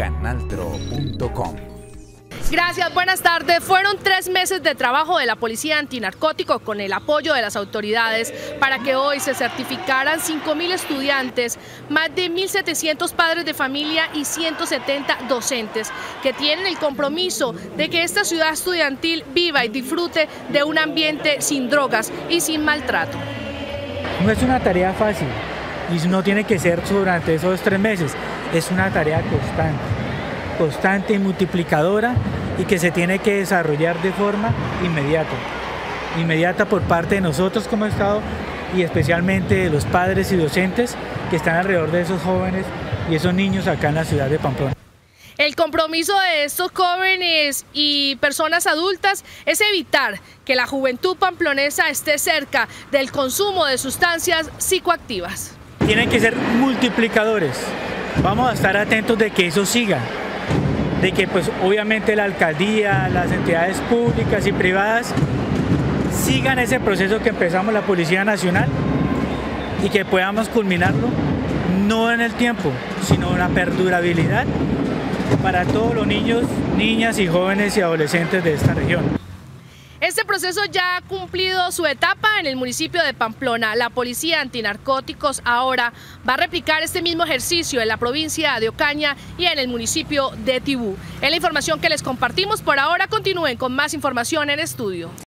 canaltro.com. Gracias, buenas tardes. Fueron tres meses de trabajo de la Policía Antinarcótico con el apoyo de las autoridades para que hoy se certificaran 5.000 estudiantes, más de 1.700 padres de familia y 170 docentes que tienen el compromiso de que esta ciudad estudiantil viva y disfrute de un ambiente sin drogas y sin maltrato. No es una tarea fácil y no tiene que ser durante esos tres meses, es una tarea constante, constante y multiplicadora y que se tiene que desarrollar de forma inmediata, inmediata por parte de nosotros como Estado y especialmente de los padres y docentes que están alrededor de esos jóvenes y esos niños acá en la ciudad de Pamplona. El compromiso de estos jóvenes y personas adultas es evitar que la juventud pamplonesa esté cerca del consumo de sustancias psicoactivas. Tienen que ser multiplicadores. Vamos a estar atentos de que eso siga, de que pues obviamente la alcaldía, las entidades públicas y privadas sigan ese proceso que empezamos la Policía Nacional y que podamos culminarlo no en el tiempo, sino en la perdurabilidad para todos los niños, niñas y jóvenes y adolescentes de esta región. Este proceso ya ha cumplido su etapa en el municipio de Pamplona. La policía antinarcóticos ahora va a replicar este mismo ejercicio en la provincia de Ocaña y en el municipio de Tibú. Es la información que les compartimos por ahora. Continúen con más información en estudio.